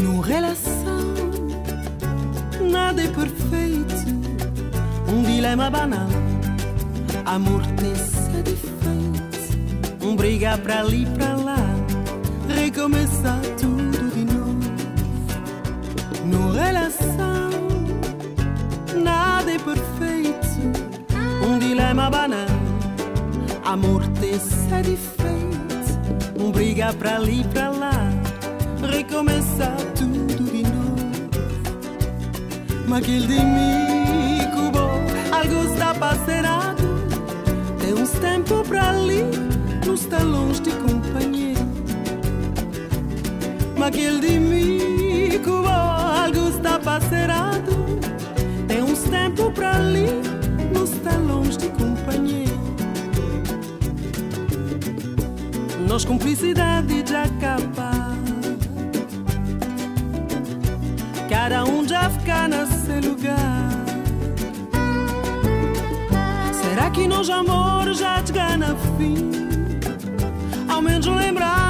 No relação, nada é perfeito. Um dilema banal, amor tem seu defeito. Um brigar pra ali pra lá, recomeçar tudo de novo. No relação, nada é perfeito. Um dilema banal, amor tem seu defeito. Um brigar pra ali pra lá recomeçar tudo de novo. Mas aquele de mim, cubo, algo está passerado. Tem uns tempos pra ali, nos talões de companheiro. Mas aquele de mim, cubo, algo está passerado. Tem uns tempos pra ali, nos talões de companheiro. Nós cumplicidade já acabar. Cada um já ficar nesse lugar. Será que nos amores já te gana fim? Ao menos lembrar.